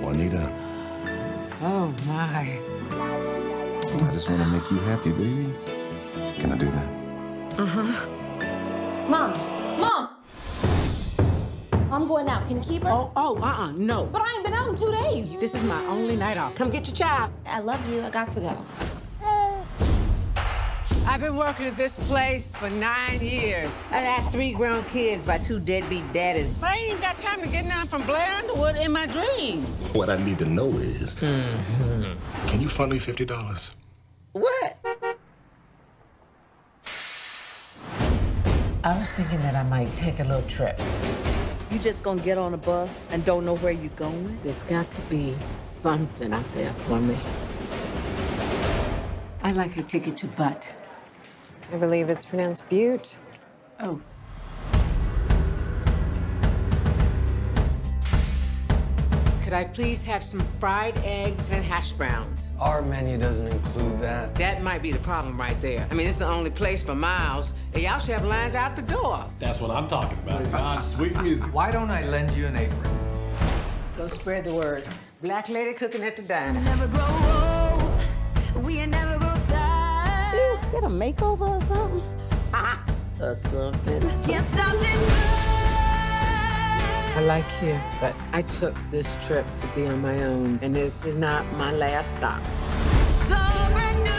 Juanita, Oh, my. I just want to make you happy, baby. Can I do that? Uh-huh. Mom, Mom! I'm going out. Can you keep her? Oh, oh, uh-uh, no. But I ain't been out in two days. This is my only night off. Come get your child. I love you. I got to go. I've been working at this place for nine years. I got three grown kids by two deadbeat daddies. But I ain't even got time to get none from Blair Underwood in my dreams. What I need to know is, mm-hmm. can you fund me fifty dollars? What? I was thinking that I might take a little trip. You just gonna get on a bus and don't know where you're going? There's got to be something out there for me. I'd like a ticket to Butt. I believe it's pronounced Butte. Oh. Could I please have some fried eggs and hash browns? Our menu doesn't include that. That might be the problem right there. I mean, it's the only place for miles. And y'all should have lines out the door. That's what I'm talking about. God's sweet music. Why don't I lend you an apron? Go spread the word. Black lady cooking at the diner. Get a makeover or something? Or something. Can't stop this I like you, but I took this trip to be on my own, and this is not my last stop. so brand new.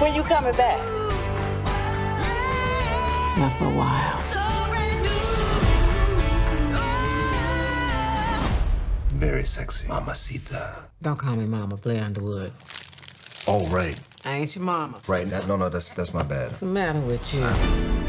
When you coming back? Not for a while. Very sexy. Mamacita. Don't call me Mama Blair Underwood. Oh, right, I ain't your mama. right. That, no, no, that's that's my bad. What's the matter with you? Uh,